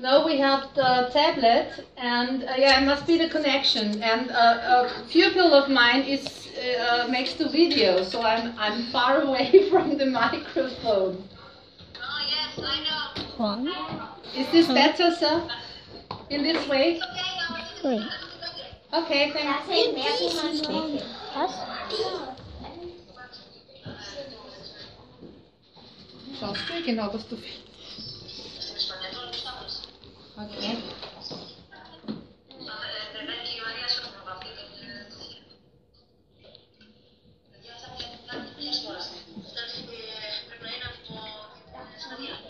No, we have the tablet, and uh, yeah, it must be the connection. And uh, a pupil of mine is uh, makes the video, so I'm I'm far away from the microphone. Oh, yes, I know. One, Is this better, sir? In this way? Okay, I'll. Okay, thanks. Was? Schaust du genau, was du willst? a